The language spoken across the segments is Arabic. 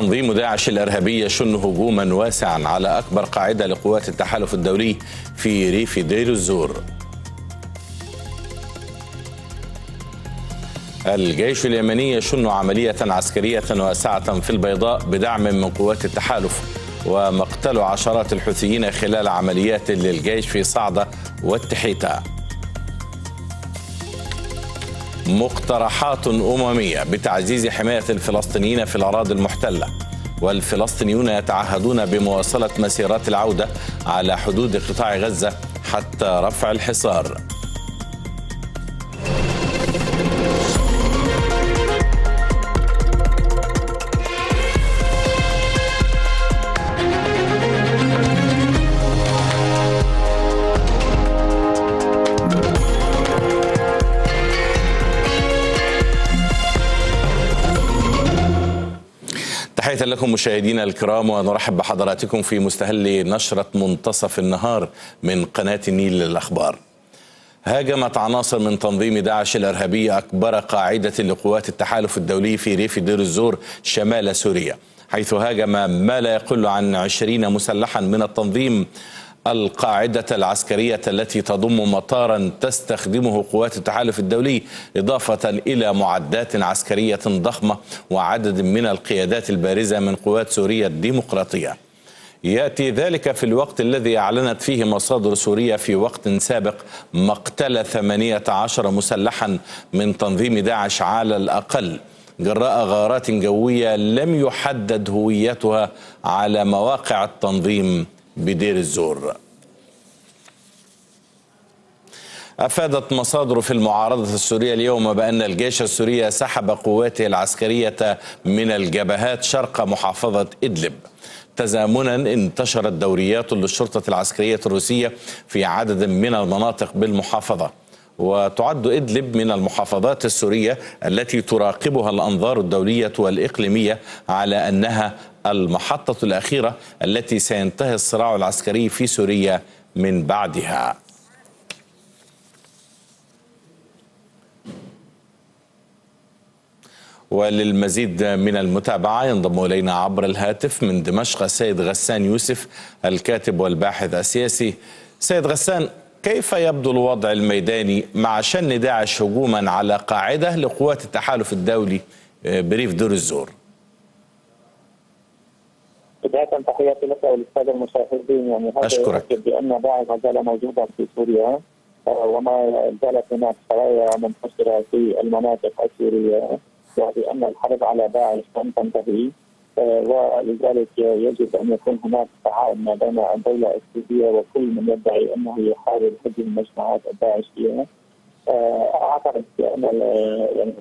تنظيم داعش الإرهابي يشن هجوما واسعا على أكبر قاعدة لقوات التحالف الدولي في ريف دير الزور. الجيش اليمني يشن عملية عسكرية واسعة في البيضاء بدعم من قوات التحالف ومقتل عشرات الحوثيين خلال عمليات للجيش في صعدة والتحيتة. مقترحات أممية بتعزيز حماية الفلسطينيين في الأراضي المحتلة. والفلسطينيون يتعهدون بمواصلة مسيرات العودة على حدود قطاع غزة حتى رفع الحصار. تحية لكم مشاهدينا الكرام ونرحب بحضراتكم في مستهل نشرة منتصف النهار من قناة النيل للأخبار هاجمت عناصر من تنظيم داعش الإرهابي أكبر قاعدة لقوات التحالف الدولي في ريف دير الزور شمال سوريا حيث هاجم ما لا يقل عن عشرين مسلحا من التنظيم القاعدة العسكرية التي تضم مطارا تستخدمه قوات التحالف الدولي إضافة إلى معدات عسكرية ضخمة وعدد من القيادات البارزة من قوات سوريا الديمقراطية. يأتي ذلك في الوقت الذي أعلنت فيه مصادر سوريا في وقت سابق مقتل 18 مسلحا من تنظيم داعش على الأقل. جراء غارات جوية لم يحدد هويتها على مواقع التنظيم. بدير الزور. أفادت مصادر في المعارضة السورية اليوم بأن الجيش السوري سحب قواته العسكرية من الجبهات شرق محافظة إدلب. تزامنا انتشرت دوريات للشرطة العسكرية الروسية في عدد من المناطق بالمحافظة وتعد إدلب من المحافظات السورية التي تراقبها الأنظار الدولية والإقليمية على أنها المحطة الأخيرة التي سينتهي الصراع العسكري في سوريا من بعدها. وللمزيد من المتابعة ينضم إلينا عبر الهاتف من دمشق السيد غسان يوسف الكاتب والباحث السياسي. سيد غسان كيف يبدو الوضع الميداني مع شن داعش هجوما على قاعدة لقوات التحالف الدولي؟ بريف دور الزور. بداية تحياتي لك وللسادة المشاهدين يعني هذا أشكرك. بأن داعش ما زال موجودا في سوريا وما زالت هناك خلايا منتشرة في المناطق السورية وبأن الحرب على داعش لن تنتهي ولذلك يجب أن يكون هناك تعاون ما بين الدولة السورية وكل من يدعي أنه يحارب هذه المجموعات الداعشية. أعتقد بأن يعني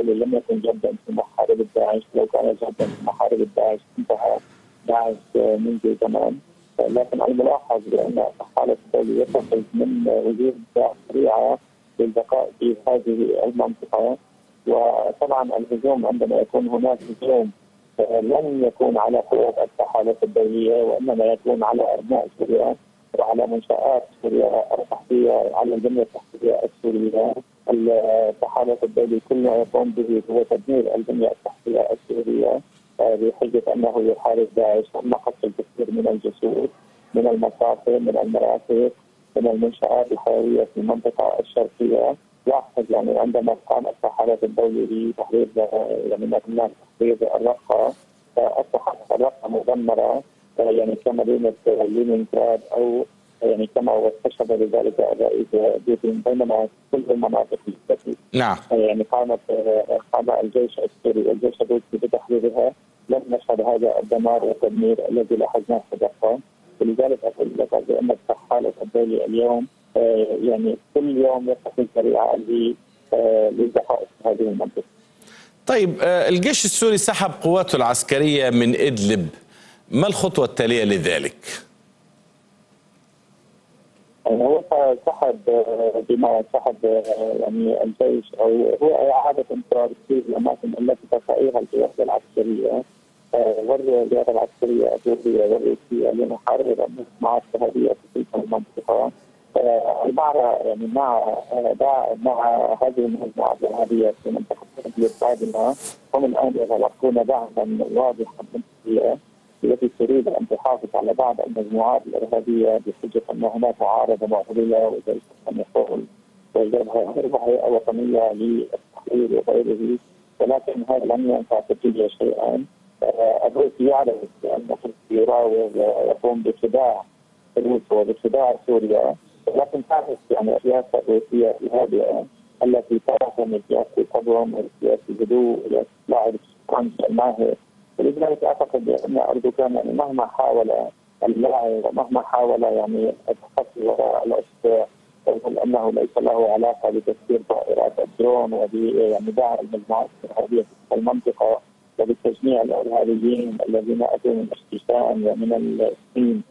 اللي لم يكن جدا في محاربه داعش لو كان جدا في محاربه داعش انتهى. داعش منذ زمان. لكن الملاحظ بأن التحالف الدولي يتخذ من وجود سريعة للبقاء في هذه المنطقة. وطبعا الهجوم عندما يكون هناك هجوم لن يكون على قوات التحالف الدولية وإنما يكون على ابناء سوريا وعلى منشآت سوريا التحتية على البنيه التحتية السورية. التحالف الدولي كل ما يقوم به هو تدمير البنيه التحتية السورية. بحجة أنه يحارب داعش ونقص الكثير من الجسور من المصافي من المرافق من المنشآت الحيوية في المنطقة الشرقية. لاحظ يعني عندما قام التحالف الدولي بتحرير يعني ما تحرير الرقة اصبحت الرقة مدمرة يعني كمدينه لينينغراد أو يعني كما واستشهد بذلك الرئيس بوتين بينما كل المناطق التي نعم. يعني قامت قام الجيش السوري والجيش الروسي بتحريرها. لم نشهد هذا الدمار والتدمير الذي لاحظناه في الرقه ولذلك أقول لك بأن التحالف الدولي اليوم يعني كل يوم يتخذ ذريعه للبقاء في هذه المنطقة. طيب الجيش السوري سحب قواته العسكرية من إدلب ما الخطوة التالية لذلك؟ يعني هو سحب بما سحب يعني الجيش أو هو إعادة انفراد كثير الاماكن التي تستطيعها القياده العسكرية والرياضه العسكريه الدوليه والروسيه لمحاربه المجموعات الارهابيه في تلك المنطقة. مع يعني مع مع هذه المجموعات الارهابيه في منطقة الاجله القادمة هم الآن يتلقون دعما واضحا من التي تريد أن تحافظ على بعض المجموعات الإرهابية بحجة أن هناك معارضة معتدله وذلك أن يقول جبهه هيئه وطنيه للتحرير وغيره ولكن هذا لم ينفع تركيا شيئا. الروسي يعرف بان تركيا يراوغ ويقوم بخداع الروس وبخداع سوريا. ولكن تعرف يعني السياسة الروسية الهادئه التي تعتمد سياسه القدم وسياسه الهدوء وسياسه الشطرنج الماهر ولذلك أعتقد أن أردوغان يعني مهما حاول اللعب ومهما حاول يعني التخطي وراء الأشياء يقول أنه ليس له علاقة بتسيير طائرات الدرون وب يعني دعم المجموعات الارهابيه في المنطقة. وبتجميع الارهابيين الذين أتوا من اشتيشان ومن الصين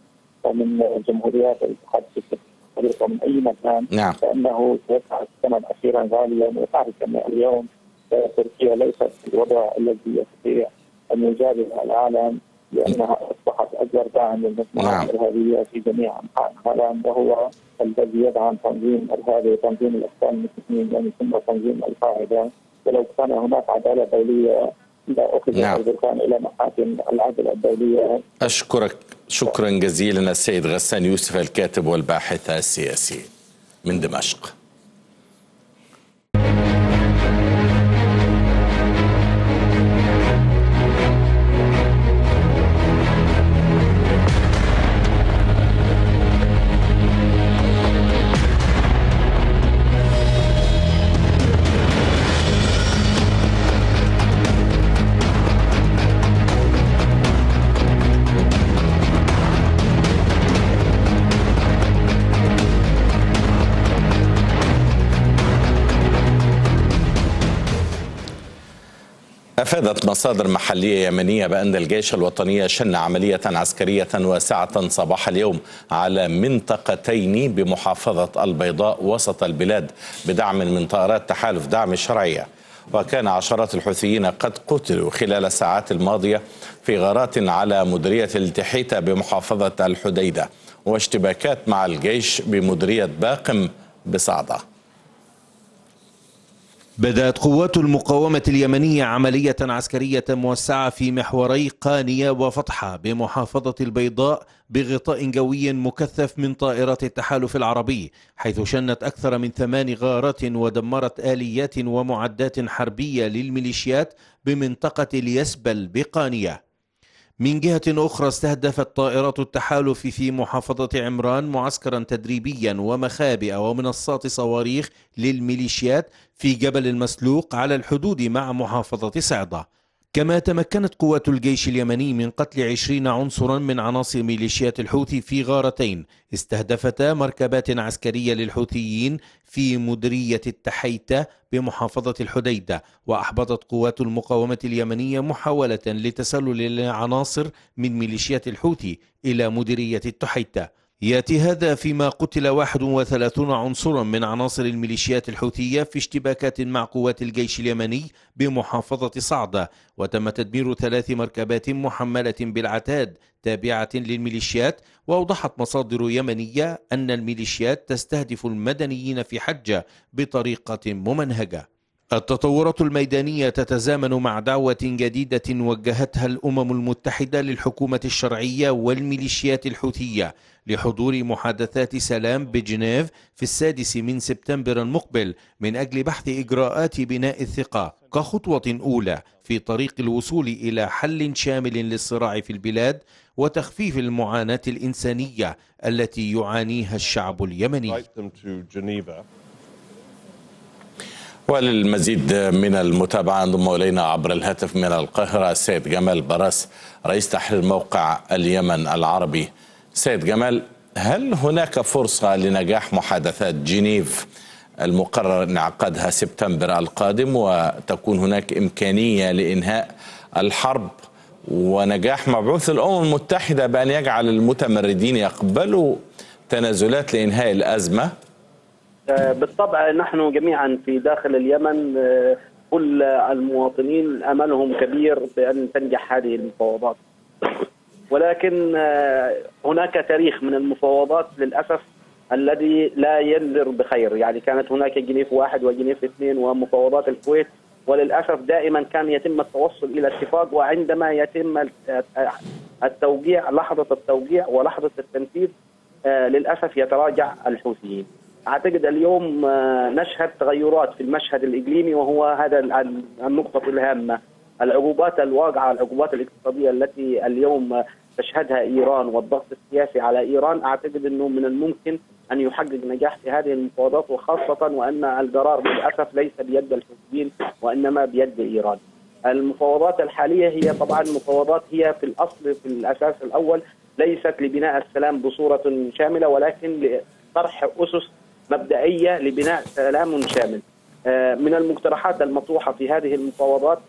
ومن جمهوريات الاتحاد السوفيتي ومن أي مكان نعم. فإنه سيدفع الثمن أخيرا غاليا وتعرف ان اليوم تركيا ليست في الوضع الذي يستطيع أن يجابه العالم لأنها أصبحت اكبر داعم للمجموعات نعم. الإرهابية في جميع انحاء العالم وهو الذي يدعم تنظيم إرهابي وتنظيم الاخوان المسلمين يعني ثم تنظيم القاعدة ولو كان هناك عدالة دولية لاخذ نعم. اردوغان إلى محاكم العدل الدوليه أشكرك شكرا جزيلا السيد غسان يوسف الكاتب والباحث السياسي من دمشق أفادت مصادر محلية يمنية بأن الجيش الوطني شن عملية عسكرية واسعة صباح اليوم على منطقتين بمحافظة البيضاء وسط البلاد بدعم من طائرات تحالف دعم الشرعية وكان عشرات الحوثيين قد قتلوا خلال الساعات الماضية في غارات على مديرية التحيتة بمحافظة الحديدة واشتباكات مع الجيش بمديرية باقم بصعده بدأت قوات المقاومة اليمنية عملية عسكرية موسعة في محوري قانية وفتحة بمحافظة البيضاء بغطاء جوي مكثف من طائرات التحالف العربي حيث شنت أكثر من ثمان غارات ودمرت آليات ومعدات حربية للميليشيات بمنطقة اليسبل بقانية من جهة أخرى استهدفت طائرات التحالف في محافظة عمران معسكرا تدريبيا ومخابئ ومنصات صواريخ للميليشيات في جبل المسلوق على الحدود مع محافظة صعدة كما تمكنت قوات الجيش اليمني من قتل عشرين عنصرا من عناصر ميليشيات الحوثي في غارتين استهدفتا مركبات عسكرية للحوثيين في مديرية التحيتة بمحافظة الحديدة وأحبطت قوات المقاومة اليمنية محاولة لتسلل العناصر من ميليشيات الحوثي إلى مديرية التحيتة. يأتي هذا فيما قتل 31 عنصرا من عناصر الميليشيات الحوثية في اشتباكات مع قوات الجيش اليمني بمحافظة صعدة وتم تدمير ثلاث مركبات محملة بالعتاد تابعة للميليشيات وأوضحت مصادر يمنية أن الميليشيات تستهدف المدنيين في حجة بطريقة ممنهجة. التطورات الميدانية تتزامن مع دعوة جديدة وجهتها الأمم المتحدة للحكومة الشرعية والميليشيات الحوثية لحضور محادثات سلام بجنيف في السادس من سبتمبر المقبل من أجل بحث إجراءات بناء الثقة كخطوة أولى في طريق الوصول إلى حل شامل للصراع في البلاد وتخفيف المعاناة الإنسانية التي يعانيها الشعب اليمني. وللمزيد من المتابعة انضم إلينا عبر الهاتف من القاهرة السيد جمال براس رئيس تحرير موقع اليمن العربي. سيد جمال هل هناك فرصة لنجاح محادثات جنيف المقرر انعقادها سبتمبر القادم وتكون هناك إمكانية لإنهاء الحرب ونجاح مبعوث الأمم المتحدة بأن يجعل المتمردين يقبلوا تنازلات لإنهاء الأزمة؟ بالطبع نحن جميعا في داخل اليمن آه، كل المواطنين أملهم كبير بأن تنجح هذه المفاوضات ولكن آه، هناك تاريخ من المفاوضات للأسف الذي لا ينذر بخير يعني كانت هناك جنيف واحد وجنيف اثنين ومفاوضات الكويت وللأسف دائما كان يتم التوصل إلى اتفاق وعندما يتم التوقيع لحظة التوقيع ولحظة التنفيذ آه، للأسف يتراجع الحوثيين. أعتقد اليوم آه، نشهد تغيرات في المشهد الإقليمي وهو هذا النقطة الهامة العقوبات الواقعة العقوبات الاقتصادية التي اليوم تشهدها إيران والضغط السياسي على إيران أعتقد إنه من الممكن أن يحقق نجاح في هذه المفاوضات وخاصة وأن القرار للأسف ليس بيد الحوثيين وإنما بيد إيران. المفاوضات الحالية هي طبعا مفاوضات هي في الأصل في الأساس الأول ليست لبناء السلام بصورة شاملة ولكن لطرح أسس مبدئية لبناء سلام شامل. آه، من المقترحات المطروحة في هذه المفاوضات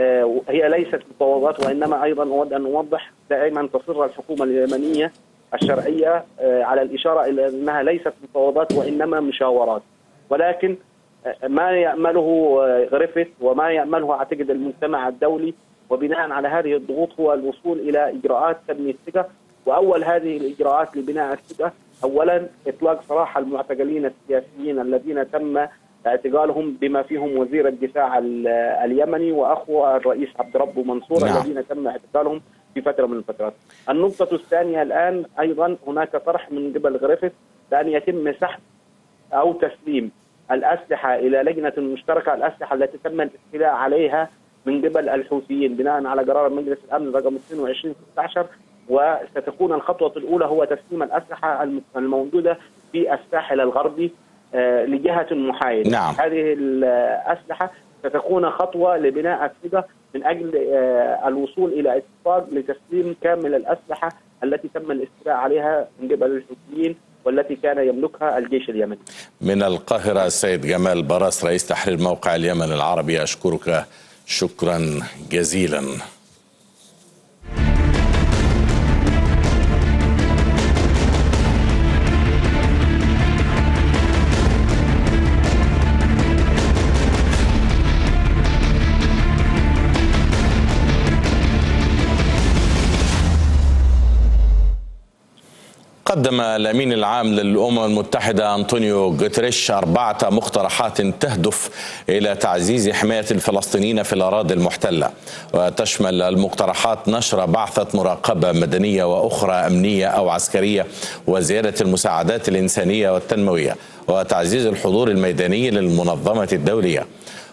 آه، هي ليست مفاوضات وإنما أيضا أود أن أوضح دائما تصر الحكومة اليمنية الشرعية آه، على الإشارة إلى أنها ليست مفاوضات وإنما مشاورات ولكن ما يأمله غريفيث وما يأمله أعتقد المجتمع الدولي وبناء على هذه الضغوط هو الوصول إلى إجراءات تبني الثقة وأول هذه الإجراءات لبناء الثقة اولا إطلاق سراح المعتقلين السياسيين الذين تم اعتقالهم بما فيهم وزير الدفاع اليمني وأخوه الرئيس عبد ربه منصور نعم. الذين تم اعتقالهم في فترة من الفترات. النقطة الثانية الآن أيضا هناك طرح من قبل غريفيث بأن يتم سحب أو تسليم الأسلحة إلى لجنة مشتركة الأسلحة التي تم الاستيلاء عليها من قبل الحوثيين بناء على قرار مجلس الأمن رقم 22 16 وستكون الخطوة الأولى هو تسليم الأسلحة الموجودة في الساحل الغربي آه، لجهة محايدة نعم. هذه الأسلحة ستكون خطوة لبناء الثقه من أجل آه، الوصول إلى اتفاق لتسليم كامل الأسلحة التي تم الاستيلاء عليها من قبل الحوثيين والتي كان يملكها الجيش اليمني. من القاهرة السيد جمال براس رئيس تحرير موقع اليمن العربي أشكرك شكرا جزيلا. قدم الأمين العام للأمم المتحدة أنطونيو غوتريش أربعة مقترحات تهدف إلى تعزيز حماية الفلسطينيين في الأراضي المحتلة. وتشمل المقترحات نشر بعثة مراقبة مدنية وأخرى أمنية أو عسكرية وزيادة المساعدات الإنسانية والتنموية وتعزيز الحضور الميداني للمنظمة الدولية.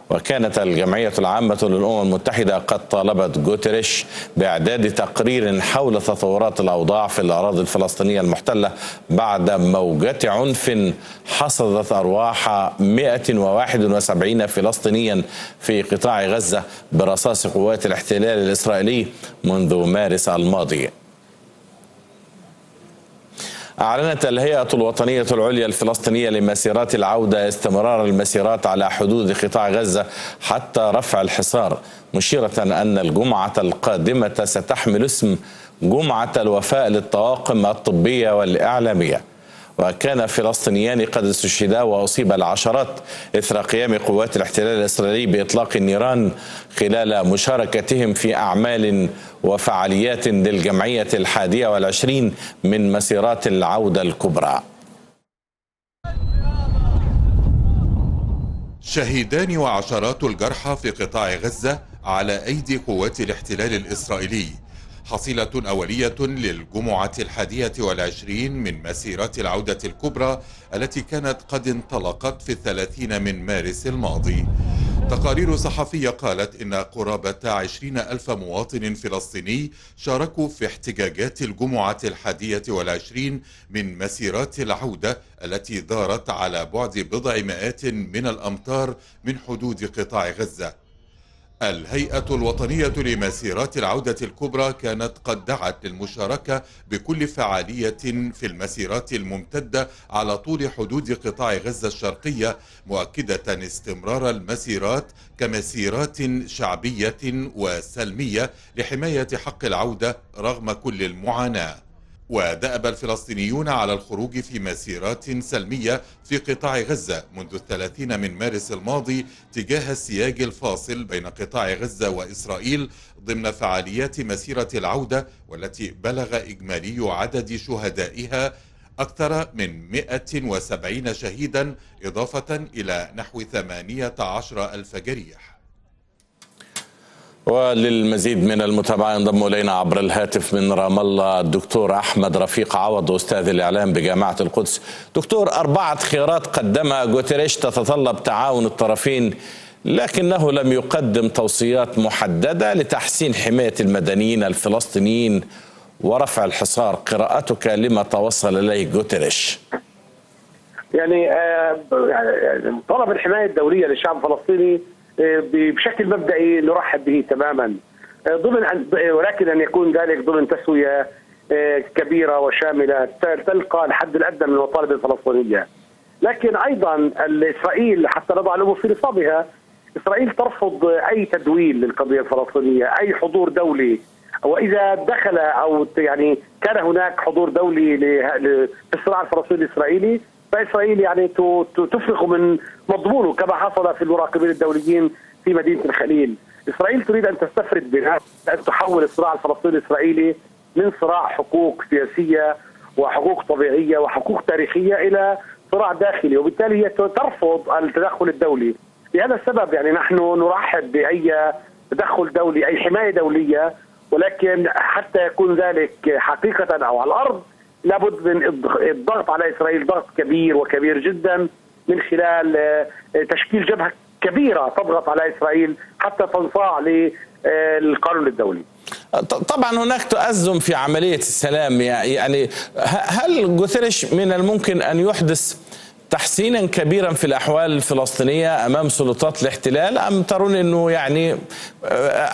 وكانت الجمعية العامة للأمم المتحدة قد طالبت جوتريش بإعداد تقرير حول تطورات الأوضاع في الأراضي الفلسطينية المحتلة بعد موجة عنف حصدت أرواح 171 فلسطينيا في قطاع غزة برصاص قوات الاحتلال الإسرائيلي منذ مارس الماضي. أعلنت الهيئة الوطنية العليا الفلسطينية لمسيرات العودة استمرار المسيرات على حدود قطاع غزة حتى رفع الحصار مشيرة أن الجمعة القادمة ستحمل اسم جمعة الوفاء للطواقم الطبية والإعلامية. وكان فلسطينيان قد استشهدا وأصيب العشرات إثر قيام قوات الاحتلال الإسرائيلي بإطلاق النيران خلال مشاركتهم في أعمال وفعاليات للجمعية الحادية والعشرين من مسيرات العودة الكبرى. شهيدان وعشرات الجرحى في قطاع غزة على أيدي قوات الاحتلال الإسرائيلي حصيلة أولية للجمعة الحادية والعشرين من مسيرات العودة الكبرى التي كانت قد انطلقت في الثلاثين من مارس الماضي. تقارير صحفية قالت إن قرابة عشرين ألف مواطن فلسطيني شاركوا في احتجاجات الجمعة الحادية والعشرين من مسيرات العودة التي دارت على بعد بضع مئات من الأمتار من حدود قطاع غزة. الهيئة الوطنية لمسيرات العودة الكبرى كانت قد دعت للمشاركة بكل فعالية في المسيرات الممتدة على طول حدود قطاع غزة الشرقية مؤكدة استمرار المسيرات كمسيرات شعبية وسلمية لحماية حق العودة رغم كل المعاناة. ودأب الفلسطينيون على الخروج في مسيرات سلمية في قطاع غزة منذ الثلاثين من مارس الماضي تجاه السياج الفاصل بين قطاع غزة وإسرائيل ضمن فعاليات مسيرة العودة والتي بلغ إجمالي عدد شهدائها أكثر من 170 شهيدا إضافة إلى نحو 18 ألف جريح. وللمزيد من المتابعة ينضم إلينا عبر الهاتف من رام الله الدكتور أحمد رفيق عوض أستاذ الإعلام بجامعة القدس. دكتور أربعة خيارات قدمها غوتيريش تتطلب تعاون الطرفين لكنه لم يقدم توصيات محددة لتحسين حماية المدنيين الفلسطينيين ورفع الحصار. قراءتك لما توصل إليه غوتيريش؟ يعني آه، يعني طلب الحماية الدولية للشعب الفلسطيني بشكل مبدئي نرحب به تماما آه، ضمن ولكن أن يكون ذلك ضمن تسوية آه، كبيرة وشاملة تلقى الحد الأدنى من المطالب الفلسطينية. لكن أيضا اسرائيل حتى نضع الأمور في نصابها إسرائيل ترفض أي تدويل للقضية الفلسطينية، أي حضور دولي وإذا دخل أو يعني كان هناك حضور دولي في الصراع الفلسطيني الإسرائيلي فاسرائيل يعني تفرغ من مضمونه كما حصل في المراقبين الدوليين في مدينة الخليل. إسرائيل تريد أن تستفرد بها ان تحول الصراع الفلسطيني الإسرائيلي من صراع حقوق سياسية وحقوق طبيعية وحقوق تاريخية إلى صراع داخلي وبالتالي هي ترفض التدخل الدولي. لهذا السبب يعني نحن نرحب بأي تدخل دولي أي حماية دولية ولكن حتى يكون ذلك حقيقة أو على الأرض لابد من الضغ- الضغط على إسرائيل ضغط كبير وكبير جدا من خلال آه، تشكيل جبهة كبيرة تضغط على إسرائيل حتى تنصاع للقانون الدولي. ط- طبعا هناك تؤزم في عملية السلام يعني هل غوثيريش من الممكن أن يحدث تحسينا كبيرا في الأحوال الفلسطينية أمام سلطات الاحتلال أم ترون أنه يعني آه،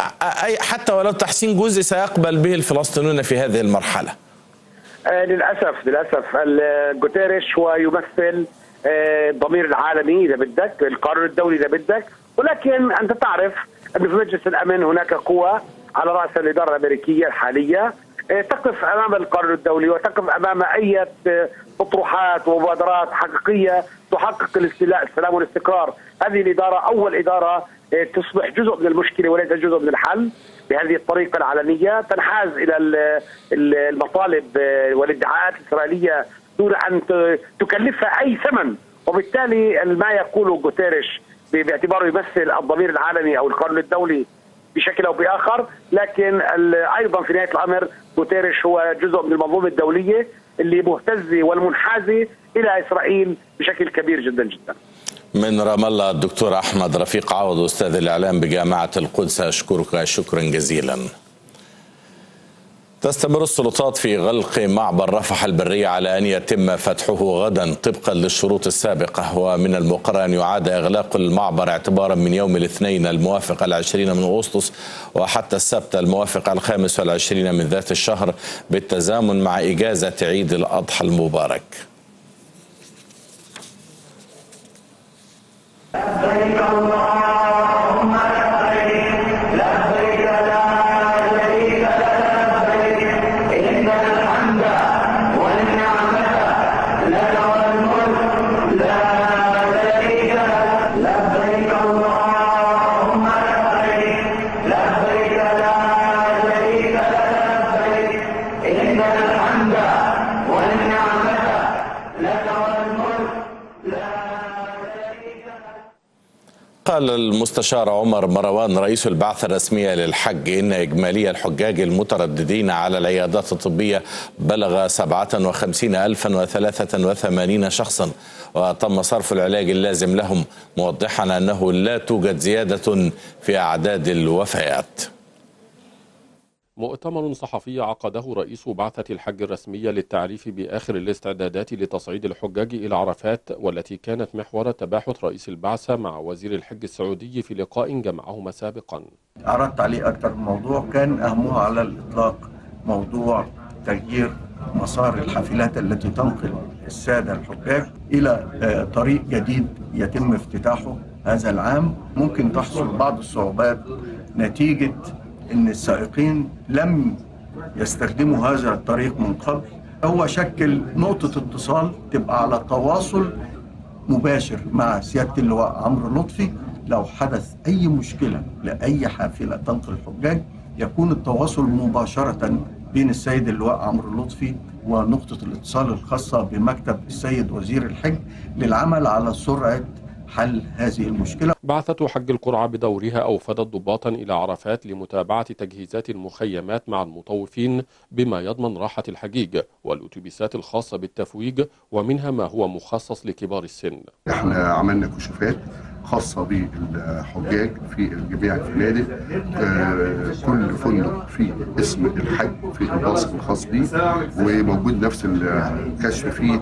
حتى ولو تحسين جزء سيقبل به الفلسطينيون في هذه المرحلة آه، للأسف للأسف. ال- جوتيريش هو يمثل آه، الضمير العالمي إذا بدك القانون الدولي إذا بدك. ولكن أنت تعرف أن في مجلس الأمن هناك قوى على رأس الإدارة الأمريكية الحالية. آه، تقف أمام القانون الدولي وتقف أمام أي آه، أطروحات ومبادرات حقيقية تحقق الاستيلاء السلام والاستقرار. هذه الإدارة أول إدارة آه، تصبح جزء من المشكلة وليس جزء من الحل. بهذه الطريقة العلنيه تنحاز إلى ال- ال- المطالب آه، والادعاءات الإسرائيلية دون أن تكلفها أي ثمن وبالتالي ما يقوله غوتيريش ب- باعتباره يمثل الضمير العالمي أو القانون الدولي بشكل أو بآخر لكن أيضا في نهاية الأمر غوتيريش هو جزء من المنظومة الدولية اللي مهتزه والمنحازه إلى إسرائيل بشكل كبير جدا جدا. من رام الله الدكتور أحمد رفيق عوض أستاذ الإعلام بجامعة القدس أشكرك شكرا جزيلا. تستمر السلطات في غلق معبر رفح البري على أن يتم فتحه غدا طبقا للشروط السابقة. ومن المقرر أن يعاد إغلاق المعبر اعتبارا من يوم الاثنين الموافق العشرين من أغسطس وحتى السبت الموافق الخامس والعشرين من ذات الشهر بالتزامن مع إجازة عيد الأضحى المبارك. قال المستشار عمر مروان رئيس البعثة الرسمية للحج إن إجمالي الحجاج المترددين على العيادات الطبية بلغ 57083 شخصا. وتم صرف العلاج اللازم لهم موضحا أنه لا توجد زيادة في أعداد الوفيات. مؤتمر صحفي عقده رئيس بعثة الحج الرسمية للتعريف بآخر الاستعدادات لتصعيد الحجاج إلى عرفات والتي كانت محور تباحث رئيس البعثة مع وزير الحج السعودي في لقاء جمعهما سابقا. عرضت عليه أكثر من موضوع كان أهمها على الإطلاق موضوع تغيير مسار الحافلات التي تنقل السادة الحجاج إلى آه، طريق جديد يتم افتتاحه هذا العام. ممكن تحصل بعض الصعوبات نتيجة أن السائقين لم يستخدموا هذا الطريق من قبل. هو شكل نقطة اتصال تبقى على تواصل مباشر مع سيادة اللواء عمرو لطفي. لو حدث أي مشكلة لأي حافلة تنقل الحجاج يكون التواصل مباشرة بين السيد اللواء عمرو لطفي ونقطة الاتصال الخاصة بمكتب السيد وزير الحج للعمل على سرعة حل هذه المشكلة. بعثة حج القرعة بدورها أوفدت ضباطا إلى عرفات لمتابعة تجهيزات المخيمات مع المطوفين بما يضمن راحة الحجيج والأتوبيسات الخاصة بالتفويج ومنها ما هو مخصص لكبار السن. إحنا عملنا كشوفات خاصة بالحجاج في جميع الفنادق آه، كل فندق فيه اسم الحج في الباص الخاص بيه وموجود نفس الكشف فيه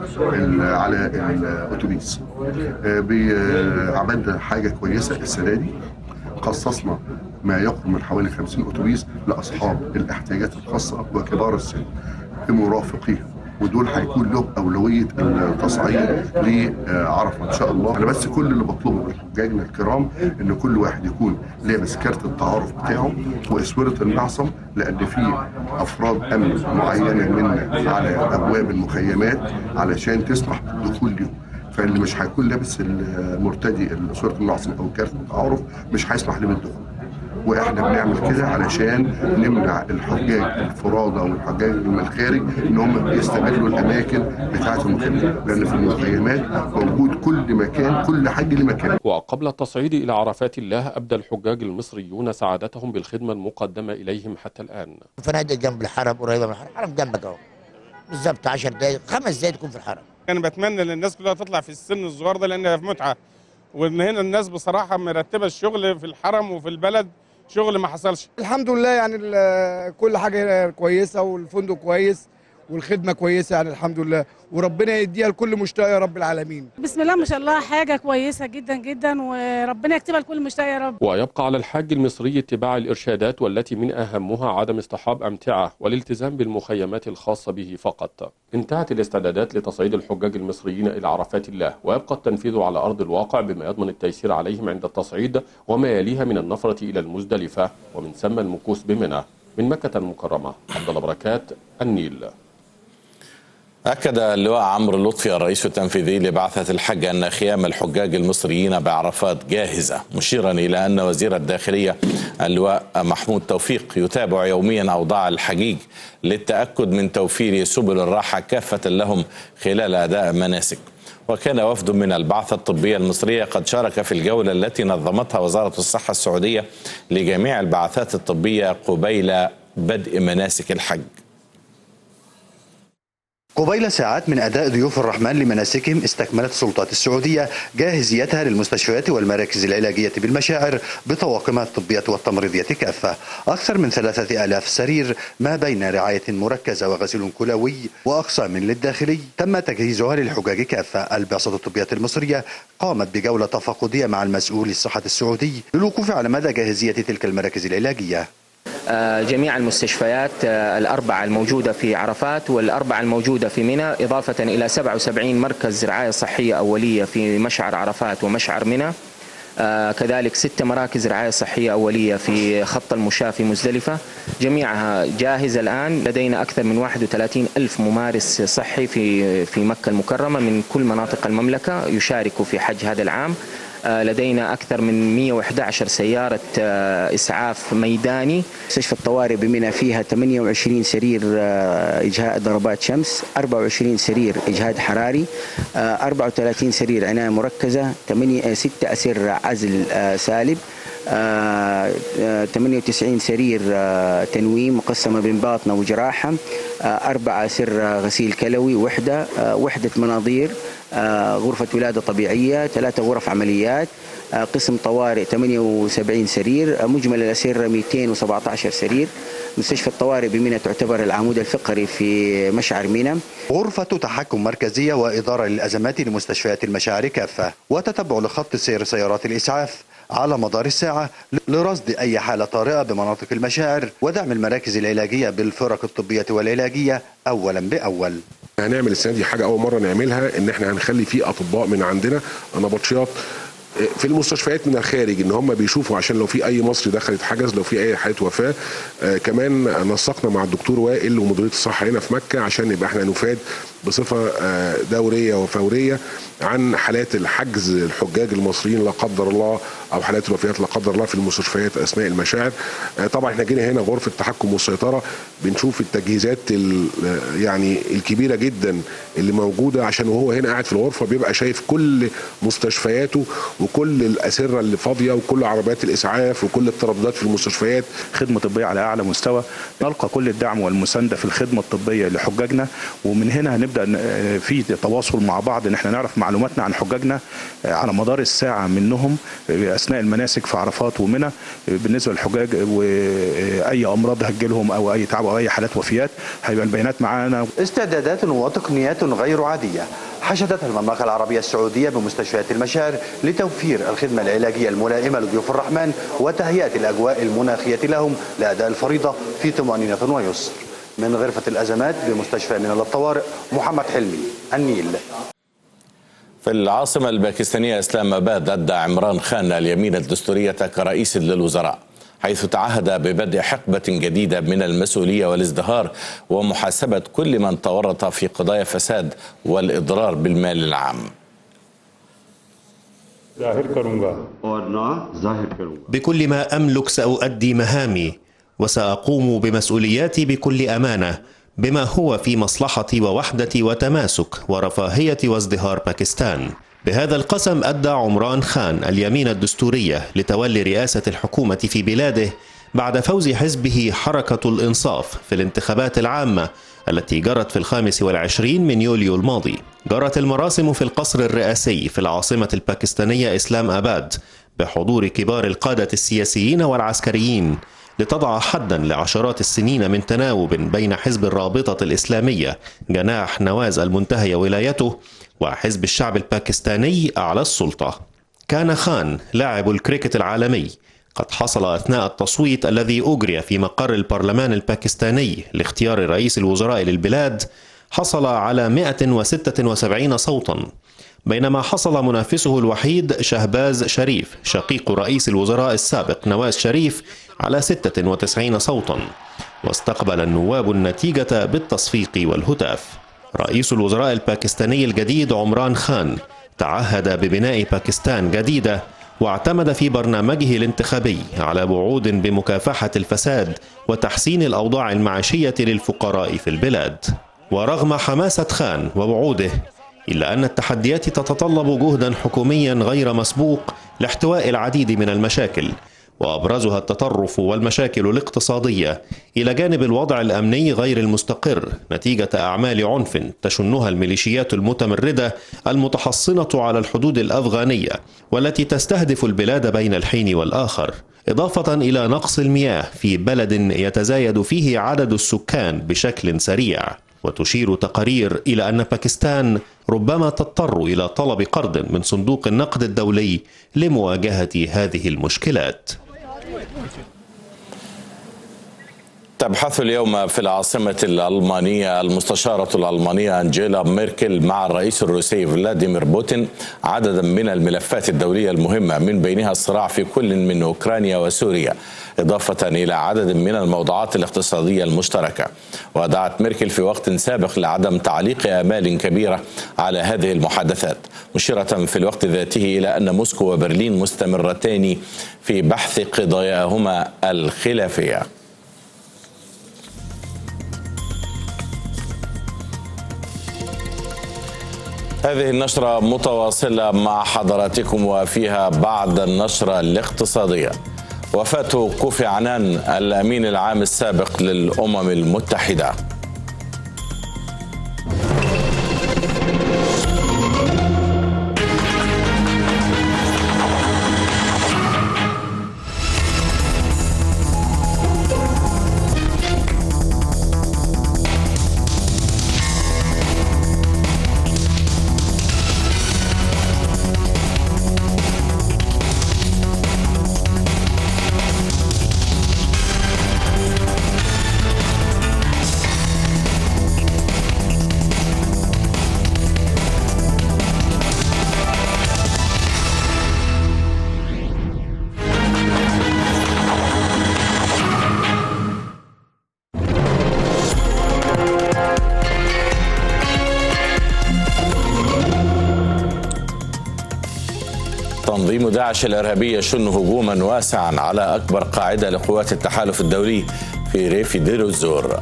على الأتوبيس. آه، عملنا حاجة كويسة السنة دي. خصصنا ما يقرب من حوالي 50 أتوبيس لأصحاب الاحتياجات الخاصة وكبار السن. بمرافقيهم. ودول هيكون لهم أولوية التصعيد لعرفة. إن شاء الله. أنا بس كل اللي بطلبه من حجاجنا الكرام إن كل واحد يكون لابس كارت التعارف بتاعه وإسورة المعصم لأن في أفراد أمن معينة منا على أبواب المخيمات علشان تسمح بالدخول لهم فاللي مش هيكون لابس المرتدي صوره المعصم أو كارت التعارف مش هيسمح له بالدخول. وإحنا بنعمل كده علشان نمنع الحجاج الفرادى والحجاج من الخارج إن هم يستغلوا الأماكن بتاعه المخيمات لأن في المخيمات موجود كل مكان كل حج له مكان. وقبل التصعيد إلى عرفات الله أبدى الحجاج المصريون سعادتهم بالخدمة المقدمة إليهم حتى الآن. فنادق جنب الحرم قريبة من الحرم الحرم جنبك أهو. بالظبط 10 دقائق خمس دقائق تكون في الحرم. أنا بتمنى إن الناس كلها تطلع في السن الصغير ده لأن في متعة. وإن هنا الناس بصراحة مرتبة الشغل في الحرم وفي البلد شغل ما حصلش. الحمد لله يعني كل حاجة كويسة والفندق كويس. والخدمة كويسة يعني الحمد لله. وربنا يديها لكل مشتاق يا رب العالمين. بسم الله ما شاء الله حاجة كويسة جدا جدا وربنا يكتبها لكل مشتاق يا رب. ويبقى على الحاج المصري اتباع الإرشادات والتي من أهمها عدم اصطحاب أمتعة والالتزام بالمخيمات الخاصة به فقط. انتهت الاستعدادات لتصعيد الحجاج المصريين إلى عرفات الله ويبقى التنفيذ على أرض الواقع بما يضمن التيسير عليهم عند التصعيد وما يليها من النفرة إلى المزدلفة ومن ثم المكوس بمنى من مكة المكرمة. عبد الله بركات النيل. أكد اللواء عمرو لطفي الرئيس التنفيذي لبعثة الحج أن خيام الحجاج المصريين بعرفات جاهزة مشيرا إلى أن وزير الداخلية اللواء محمود توفيق يتابع يوميا أوضاع الحجيج للتأكد من توفير سبل الراحة كافة لهم خلال أداء مناسك. وكان وفد من البعثة الطبية المصرية قد شارك في الجولة التي نظمتها وزارة الصحة السعودية لجميع البعثات الطبية قبيل بدء مناسك الحج. قبيل ساعات من أداء ضيوف الرحمن لمناسكهم استكملت السلطات السعودية جاهزيتها للمستشفيات والمراكز العلاجية بالمشاعر بطواقمها الطبية والتمريضية كافة. أكثر من ثلاثة آلاف سرير ما بين رعاية مركزة وغسيل كلوي وأقسام للداخلي. تم تجهيزها للحجاج كافة. البعثة الطبية المصرية قامت بجولة تفقدية مع المسؤول الصحة السعودي للوقوف على مدى جاهزية تلك المراكز العلاجية. جميع المستشفيات الأربعة الموجودة في عرفات والأربعة الموجودة في منى إضافة إلى 77 مركز رعاية صحية أولية في مشعر عرفات ومشعر منى. كذلك ست مراكز رعاية صحية أولية في خط المشاة في مزدلفة. جميعها جاهزة الآن. لدينا أكثر من 31 ألف ممارس صحي في في مكة المكرمة من كل مناطق المملكة يشاركوا في حج هذا العام. لدينا أكثر من 111 سيارة إسعاف ميداني. مستشفى الطوارئ بمنى فيها 28 سرير إجهاء ضربات شمس 24 سرير إجهاد حراري 34 سرير عناية مركزة 8 6 أسر عزل سالب. 98 سرير تنويم مقسمة بين باطنة وجراحة أربعة سر غسيل كلوي وحدة وحدة مناظير غرفة ولادة طبيعية ثلاثة غرف عمليات قسم طوارئ 78 سرير مجمل الأسرة 217 سرير. مستشفى الطوارئ بمنى تعتبر العمود الفقري في مشعر منى غرفة تحكم مركزية وإدارة للأزمات لمستشفيات المشاعر كافة وتتبع لخط سير سيارات الإسعاف. على مدار الساعة لرصد أي حالة طارئة بمناطق المشاعر ودعم المراكز العلاجية بالفرق الطبية والعلاجية أولا بأول. هنعمل السنة دي حاجة أول مرة نعملها إن إحنا هنخلي فيه أطباء من عندنا نبطشيات في المستشفيات من الخارج إن هم بيشوفوا عشان لو في أي مصري دخل يتحجز لو في أي حالة وفاة آه، كمان نسقنا مع الدكتور وائل ومديرية الصحة هنا في مكة عشان يبقى إحنا نفاد بصفة آه، دورية وفورية عن حالات الحجز الحجاج المصريين لا قدر الله أو حالات الوفيات لا قدر الله في المستشفيات أثناء المشاعر. آه، طبعا إحنا جينا هنا غرفة التحكم والسيطرة بنشوف التجهيزات ال- يعني الكبيرة جدا اللي موجودة عشان وهو هنا قاعد في الغرفة بيبقى شايف كل مستشفياته وكل الأسرة اللي فاضية وكل عربيات الإسعاف وكل الترددات في المستشفيات. خدمة طبية على أعلى مستوى. نلقى كل الدعم والمساندة في الخدمة الطبية لحجاجنا ومن هنا هنبدأ ن- آه، في تواصل مع بعض إن إحنا نعرف معلوماتنا عن حجاجنا آه، على مدار الساعة منهم آه، أثناء المناسك في عرفات ومنى بالنسبة للحجاج وأي أمراض هتجيلهم أو أي تعب أو أي حالات وفيات هيبقى البيانات معانا. استعدادات وتقنيات غير عادية حشدتها المملكة العربية السعودية بمستشفيات المشاعر لتوفير الخدمة العلاجية الملائمة لضيوف الرحمن وتهيئة الأجواء المناخية لهم. لأداء الفريضة في طمأنينة ويسر. من غرفة الأزمات بمستشفى من الطوارئ محمد حلمي النيل. في العاصمة الباكستانية إسلام أباد أدى عمران خان اليمين الدستورية كرئيس للوزراء حيث تعهد ببدء حقبة جديدة من المسؤولية والازدهار ومحاسبة كل من تورط في قضايا فساد والإضرار بالمال العام. بكل ما أملك سأؤدي مهامي وسأقوم بمسؤولياتي بكل أمانة بما هو في مصلحه ووحده وتماسك ورفاهيه وازدهار باكستان. بهذا القسم أدى عمران خان اليمين الدستورية لتولي رئاسة الحكومة في بلاده بعد فوز حزبه حركة الإنصاف في الانتخابات العامة التي جرت في الخامس والعشرين من يوليو الماضي. جرت المراسم في القصر الرئاسي في العاصمة الباكستانية إسلام آباد بحضور كبار القادة السياسيين والعسكريين. لتضع حدا لعشرات السنين من تناوب بين حزب الرابطة الإسلامية جناح نواز المنتهية ولايته وحزب الشعب الباكستاني على السلطة. كان خان لاعب الكريكت العالمي قد حصل أثناء التصويت الذي أجري في مقر البرلمان الباكستاني لاختيار رئيس الوزراء للبلاد حصل على 176 صوتا بينما حصل منافسه الوحيد شهباز شريف شقيق رئيس الوزراء السابق نواز شريف على 96 صوتا واستقبل النواب النتيجة بالتصفيق والهتاف. رئيس الوزراء الباكستاني الجديد عمران خان تعهد ببناء باكستان جديدة واعتمد في برنامجه الانتخابي على وعود بمكافحة الفساد وتحسين الأوضاع المعيشية للفقراء في البلاد. ورغم حماسة خان ووعوده إلا أن التحديات تتطلب جهدا حكوميا غير مسبوق لاحتواء العديد من المشاكل وأبرزها التطرف والمشاكل الاقتصادية إلى جانب الوضع الأمني غير المستقر نتيجة أعمال عنف تشنها الميليشيات المتمردة المتحصنة على الحدود الأفغانية والتي تستهدف البلاد بين الحين والآخر إضافة إلى نقص المياه في بلد يتزايد فيه عدد السكان بشكل سريع وتشير تقارير إلى أن باكستان ربما تضطر إلى طلب قرض من صندوق النقد الدولي لمواجهة هذه المشكلات. Ой, تبحث اليوم في العاصمة الألمانية المستشارة الألمانية أنجيلا ميركل مع الرئيس الروسي فلاديمير بوتين عددا من الملفات الدولية المهمة من بينها الصراع في كل من أوكرانيا وسوريا إضافة إلى عدد من الموضوعات الاقتصادية المشتركة. ودعت ميركل في وقت سابق لعدم تعليق آمال كبيرة على هذه المحادثات مشيرة في الوقت ذاته إلى أن موسكو وبرلين مستمرتان في بحث قضاياهما الخلافية. هذه النشرة متواصلة مع حضراتكم وفيها بعد النشرة الاقتصادية. وفاة كوفي عنان الأمين العام السابق للأمم المتحدة. تنظيم داعش الإرهابي يشن هجوما واسعا على أكبر قاعدة لقوات التحالف الدولي في ريف دير الزور.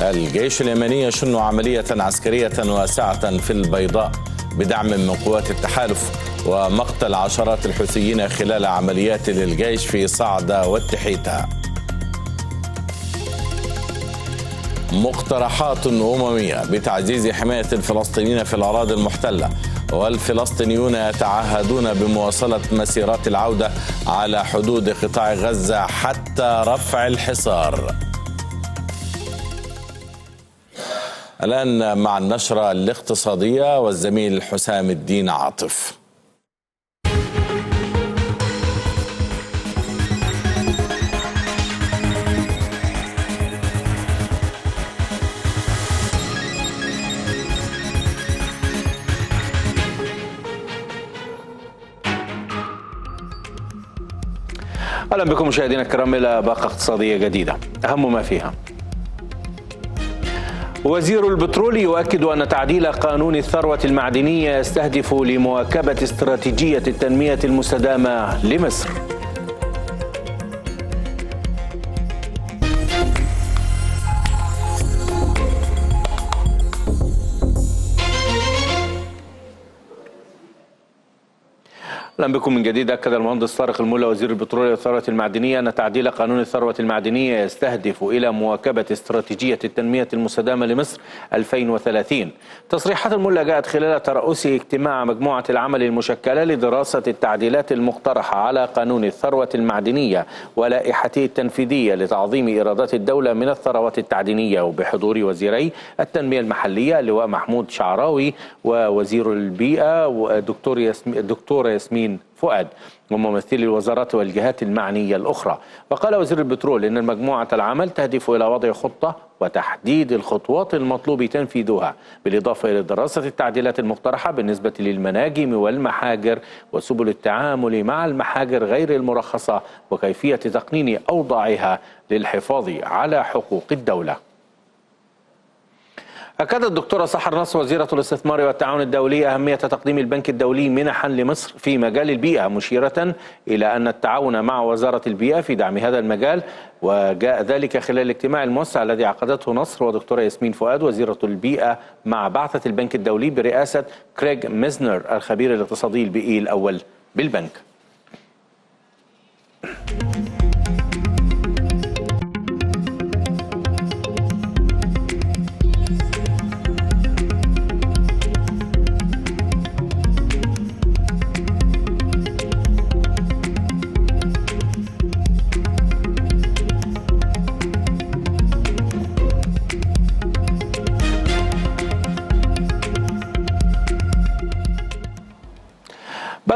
الجيش اليمني يشن عملية عسكرية واسعة في البيضاء بدعم من قوات التحالف ومقتل عشرات الحوثيين خلال عمليات للجيش في صعدة والتحيتة مقترحات أممية بتعزيز حماية الفلسطينيين في الأراضي المحتلة والفلسطينيون يتعهدون بمواصلة مسيرات العودة على حدود قطاع غزة حتى رفع الحصار. الآن مع النشرة الاقتصادية والزميل حسام الدين عاطف. أهلا بكم مشاهدينا الكرام إلى باقة اقتصادية جديدة. أهم ما فيها. وزير البترول يؤكد أن تعديل قانون الثروة المعدنية يستهدف لمواكبة استراتيجية التنمية المستدامة لمصر. أهلا بكم من جديد أكد المهندس طارق الملا وزير البترول والثروة المعدنية أن تعديل قانون الثروة المعدنية يستهدف إلى مواكبة استراتيجية التنمية المستدامة لمصر 2030. تصريحات الملا جاءت خلال ترأسه اجتماع مجموعة العمل المشكلة لدراسة التعديلات المقترحة على قانون الثروة المعدنية ولائحته التنفيذية لتعظيم إيرادات الدولة من الثروات التعدينية وبحضور وزيري التنمية المحلية اللواء محمود شعراوي ووزير البيئة ودكتور ياسمين دكتوره ياسمين فؤاد وممثلي الوزارات والجهات المعنية الأخرى. وقال وزير البترول إن مجموعة العمل تهدف إلى وضع خطة وتحديد الخطوات المطلوب تنفيذها بالإضافة إلى دراسة التعديلات المقترحة بالنسبة للمناجم والمحاجر وسبل التعامل مع المحاجر غير المرخصة وكيفية تقنين أوضاعها للحفاظ على حقوق الدولة. أكدت الدكتورة سحر نصر وزيرة الاستثمار والتعاون الدولي أهمية تقديم البنك الدولي منحا لمصر في مجال البيئة مشيرة إلى أن التعاون مع وزارة البيئة في دعم هذا المجال وجاء ذلك خلال الاجتماع الموسع الذي عقدته نصر ودكتورة ياسمين فؤاد وزيرة البيئة مع بعثة البنك الدولي برئاسة كريغ ميزنر الخبير الاقتصادي البيئي الأول بالبنك.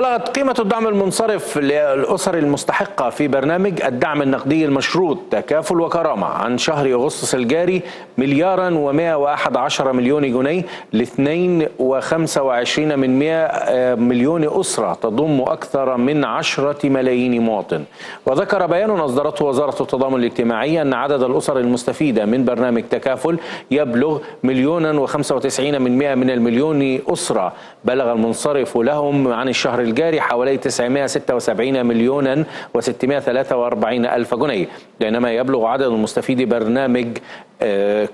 بلغت قيمة الدعم المنصرف للأسر المستحقة في برنامج الدعم النقدي المشروط تكافل وكرامة عن شهر أغسطس الجاري مليارا و111 مليون جنيه ل 2.25 من 100 مليون أسرة تضم أكثر من 10 ملايين مواطن. وذكر بيان أصدرته وزارة التضامن الاجتماعي أن عدد الأسر المستفيدة من برنامج تكافل يبلغ مليونا و95 من 100 من المليون أسرة. بلغ المنصرف لهم عن الشهر الجاري حوالي 976 مليونا و643 ألف جنيه. بينما يبلغ عدد المستفيدي برنامج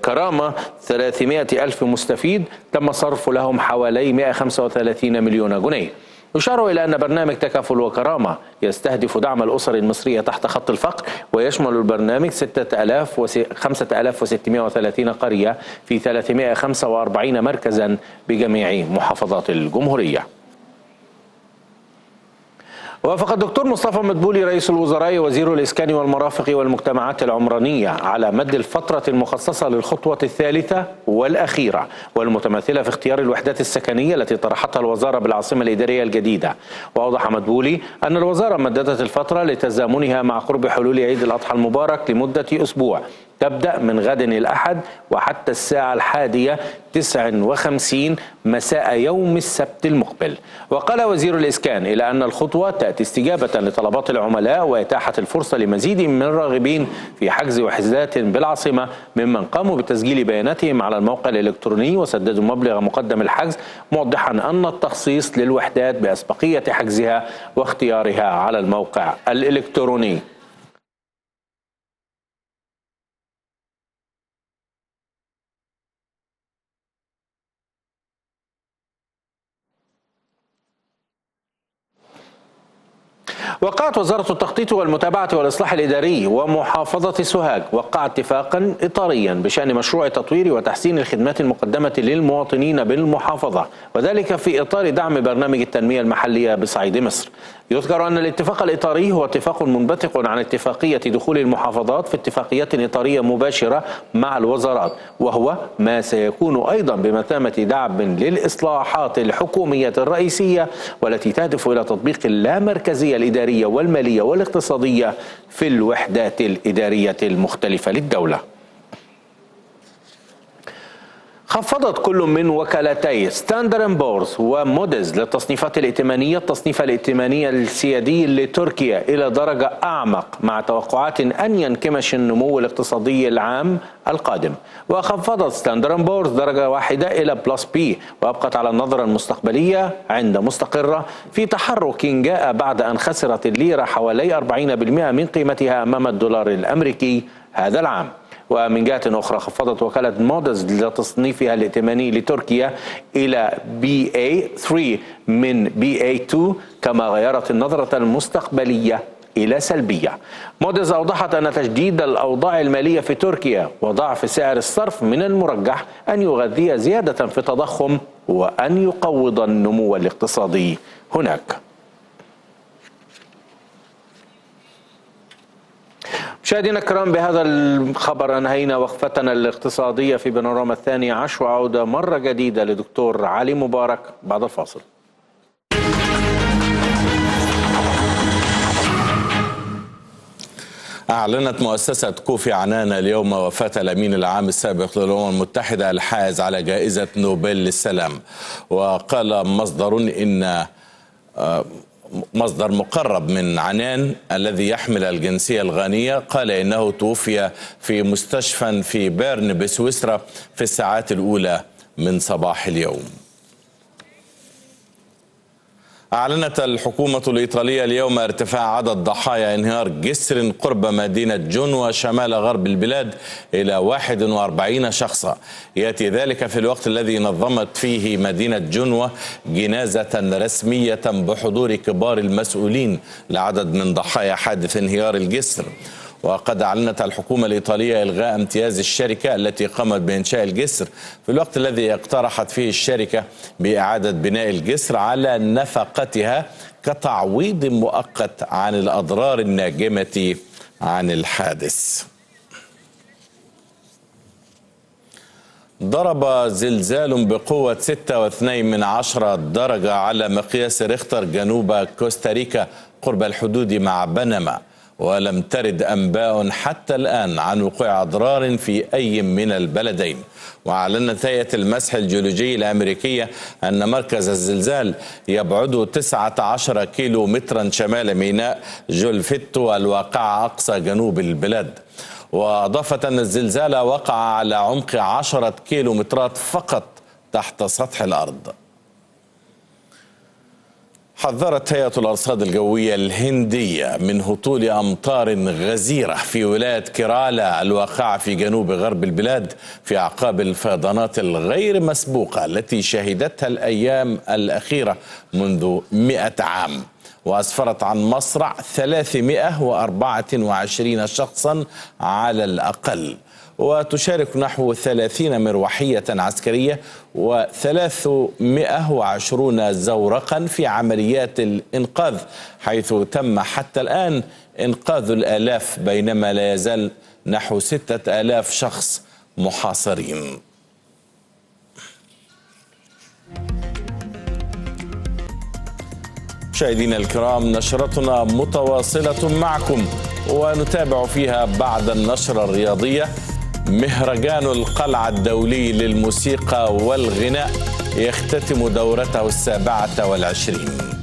كرامة 300 ألف مستفيد تم صرف لهم حوالي 135 مليون جنيه. يشار إلى أن برنامج تكافل وكرامة يستهدف دعم الأسر المصرية تحت خط الفقر ويشمل البرنامج 6000 و 5630 قرية في 345 مركزا بجميع محافظات الجمهورية. وافق الدكتور مصطفى مدبولي رئيس الوزراء وزير الإسكان والمرافق والمجتمعات العمرانية على مد الفترة المخصصة للخطوة الثالثة والأخيرة والمتمثلة في اختيار الوحدات السكنية التي طرحتها الوزارة بالعاصمة الإدارية الجديدة. وأوضح مدبولي أن الوزارة مددت الفترة لتزامنها مع قرب حلول عيد الأضحى المبارك لمدة أسبوع. تبدأ من غد الأحد وحتى الساعة الحادية 59 مساء يوم السبت المقبل. وقال وزير الإسكان إلى أن الخطوة تأتي استجابة لطلبات العملاء وإتاحة الفرصة لمزيد من الراغبين في حجز وحدات بالعاصمة ممن قاموا بتسجيل بياناتهم على الموقع الإلكتروني وسددوا مبلغ مقدم الحجز موضحا أن التخصيص للوحدات بأسبقية حجزها واختيارها على الموقع الإلكتروني. وقعت وزارة التخطيط والمتابعة والإصلاح الإداري ومحافظة سوهاج وقع اتفاقا إطاريا بشأن مشروع تطوير وتحسين الخدمات المقدمة للمواطنين بالمحافظة وذلك في إطار دعم برنامج التنمية المحلية بصعيد مصر. يذكر أن الاتفاق الإطاري هو اتفاق منبثق عن اتفاقية دخول المحافظات في اتفاقيات إطارية مباشرة مع الوزارات وهو ما سيكون أيضا بمثابة دعم للإصلاحات الحكومية الرئيسية والتي تهدف إلى تطبيق اللامركزية الإدارية والمالية والاقتصادية في الوحدات الإدارية المختلفة للدولة. خفضت كل من وكالتي ستاندر بورز وموديز للتصنيفات الائتمانية التصنيف الائتماني السيادي لتركيا إلى درجة أعمق مع توقعات أن ينكمش النمو الاقتصادي العام القادم. وخفضت ستاندر بورز درجة واحدة إلى plus B وأبقت على النظرة المستقبلية عند مستقرة في تحرك جاء بعد أن خسرت الليرة حوالي 40% من قيمتها أمام الدولار الأمريكي هذا العام. ومن جهة أخرى خفضت وكالة مودز لتصنيفها الائتماني لتركيا إلى BA3 من BA2 كما غيرت النظرة المستقبلية إلى سلبية. مودز أوضحت أن تجديد الأوضاع المالية في تركيا وضعف سعر الصرف من المرجح أن يغذي زيادة في التضخم وأن يقوض النمو الاقتصادي هناك. مشاهدينا الكرام بهذا الخبر أنهينا وقفتنا الاقتصادية في بانوراما الثانية عشر وعوده مرة جديدة لدكتور علي مبارك بعد الفاصل. أعلنت مؤسسة كوفي عنان اليوم وفاة الأمين العام السابق للأمم المتحدة الحائز على جائزة نوبل للسلام وقال مصدر إن مصدر مقرب من عنان الذي يحمل الجنسية الغانية. قال إنه توفي في مستشفى في بيرن بسويسرا في الساعات الأولى من صباح اليوم. أعلنت الحكومة الإيطالية اليوم ارتفاع عدد ضحايا إنهيار جسر قرب مدينة جنوة شمال غرب البلاد إلى 41 شخصا. يأتي ذلك في الوقت الذي نظمت فيه مدينة جنوة جنازة رسمية بحضور كبار المسؤولين لعدد من ضحايا حادث انهيار الجسر. وقد أعلنت الحكومة الإيطالية إلغاء امتياز الشركة التي قامت بإنشاء الجسر. في الوقت الذي اقترحت فيه الشركة بإعادة بناء الجسر على نفقتها كتعويض مؤقت عن الأضرار الناجمة عن الحادث. ضرب زلزال بقوة 6.2 من عشرة درجة على مقياس ريختر جنوب كوستاريكا قرب الحدود مع بنما. ولم ترد أنباء حتى الآن عن وقوع أضرار في أي من البلدين. واعلنت هيئه المسح الجيولوجي الأمريكية أن مركز الزلزال يبعد 19 كيلو مترا شمال ميناء جولفيتو الواقعه أقصى جنوب البلاد. وأضافت أن الزلزال وقع على عمق 10 كيلو مترات فقط تحت سطح الأرض. حذرت هيئة الأرصاد الجوية الهندية من هطول أمطار غزيرة في ولاية كيرالا الواقعة في جنوب غرب البلاد في أعقاب الفيضانات الغير مسبوقة التي شهدتها الأيام الأخيرة منذ مئة عام. وأسفرت عن مصرع 324 شخصا على الأقل. وتشارك نحو 30 مروحية عسكرية و320 زورقا في عمليات الإنقاذ حيث تم حتى الآن إنقاذ الآلاف بينما لا يزال نحو ستة آلاف شخص محاصرين. مشاهدينا الكرام نشرتنا متواصلة معكم ونتابع فيها بعد النشرة الرياضية. مهرجان القلعة الدولي للموسيقى والغناء يختتم دورته السابعة والعشرين.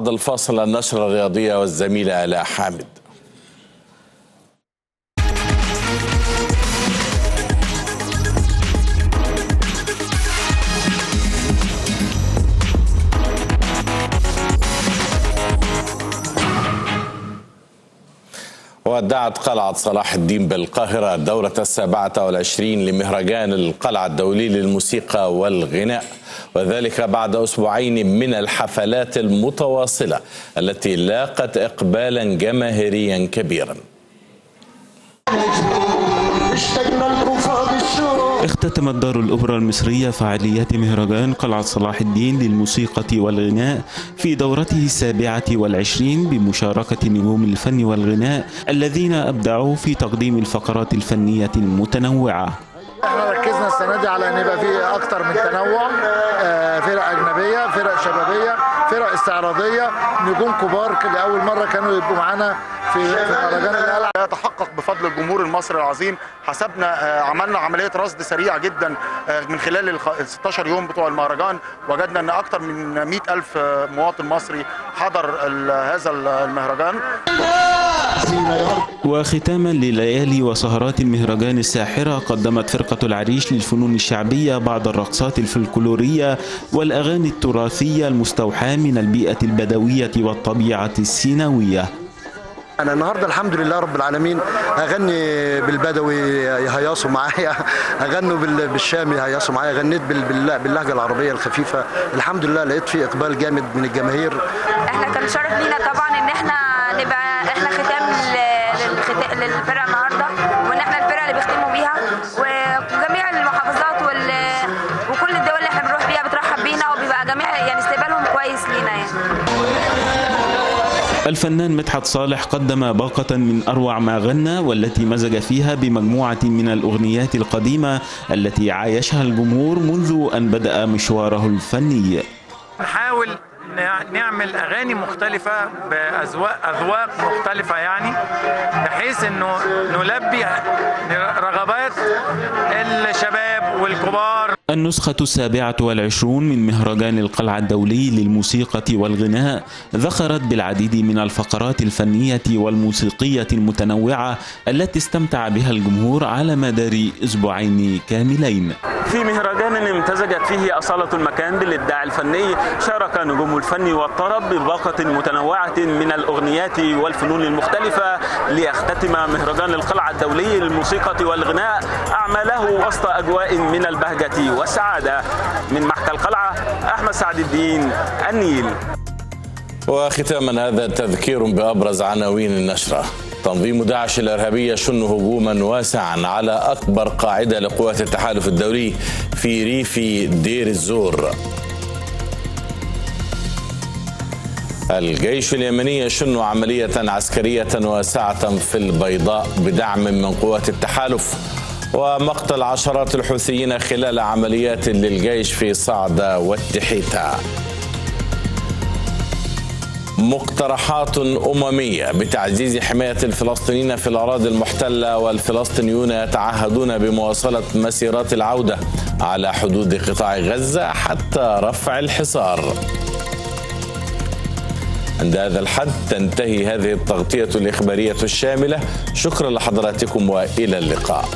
بعد الفاصل النشرة الرياضية والزميلة آلاء حامد. ودعت قلعة صلاح الدين بالقاهرة الدورة السابعة والعشرين لمهرجان القلعة الدولي للموسيقى والغناء. وذلك بعد أسبوعين من الحفلات المتواصلة التي لاقت إقبالا جماهيريا كبيرا. اختتمت دار الأوبرا المصرية فعاليات مهرجان قلعة صلاح الدين للموسيقى والغناء في دورته السابعة والعشرين بمشاركة نجوم الفن والغناء الذين أبدعوا في تقديم الفقرات الفنية المتنوعة. إحنا ركزنا السنة دي على إن يبقى في أكتر من تنوع آه، فرق أجنبية فرق شبابية فرق استعراضية نجوم كبار لاول مرة كانوا يبقوا معانا في مهرجان القلعه يتحقق بفضل الجمهور المصري العظيم. حسبنا آه، عملنا عملية رصد سريعة جدا آه، من خلال ال 16 يوم بتوع المهرجان. وجدنا إن أكثر من 100 ألف مواطن مصري حضر هذا المهرجان. وختاما لليالي وسهرات المهرجان الساحرة قدمت فرقة العريش للفنون الشعبية بعض الرقصات الفلكلورية والأغاني التراثية المستوحاة من البيئة البدوية والطبيعة السيناوية أنا النهارده الحمد لله رب العالمين هغني بالبدوي يهيصوا معايا هغنوا بال- بالشامي يهيصوا معايا غنيت بال- بال- باللهجة العربية الخفيفة. الحمد لله لقيت في إقبال جامد من الجماهير. إحنا كان شرف لينا طبعا إن إحنا نبقى إحنا ختام للفرقة النهارده وان إحنا الفرقة اللي بيختموا بيها وجميع المحافظات وال... وكل الدول اللي إحنا بنروح بيها بترحب بينا وبيبقى جميع يعني استقبالهم كويس لينا يعني. الفنان مدحت صالح قدم باقة من أروع ما غنى والتي مزج فيها بمجموعة من الأغنيات القديمة التي عايشها الجمهور منذ أن بدأ مشواره الفني. نحاول نعمل أغاني مختلفة باذواق أذواق مختلفة يعني بحيث إنه نلبي رغبات الشباب والكبار. النسخة السابعة والعشرون من مهرجان القلعة الدولي للموسيقى والغناء ذخرت بالعديد من الفقرات الفنية والموسيقية المتنوعة التي استمتع بها الجمهور على مدار أسبوعين كاملين. في مهرجان امتزجت فيه أصالة المكان بالإبداع الفني شارك نجوم الفن والطرب بباقة متنوعة من الأغنيات والفنون المختلفة ليختتم مهرجان القلعة الدولي للموسيقى والغناء أعماله وسط أجواء من البهجة والسعادة من محكى القلعة أحمد سعد الدين النيل. وختاما هذا تذكير بأبرز عناوين النشرة. تنظيم داعش الإرهابي يشن هجوما واسعا على أكبر قاعدة لقوات التحالف الدولي في ريف دير الزور. الجيش اليمني يشن عملية عسكرية واسعة في البيضاء بدعم من قوات التحالف. ومقتل عشرات الحوثيين خلال عمليات للجيش في صعدة والتحيتا مقترحات أممية بتعزيز حماية الفلسطينيين في الأراضي المحتلة والفلسطينيون يتعهدون بمواصلة مسيرات العودة على حدود قطاع غزة حتى رفع الحصار. عند هذا الحد تنتهي هذه التغطية الإخبارية الشاملة. شكرا لحضراتكم وإلى اللقاء.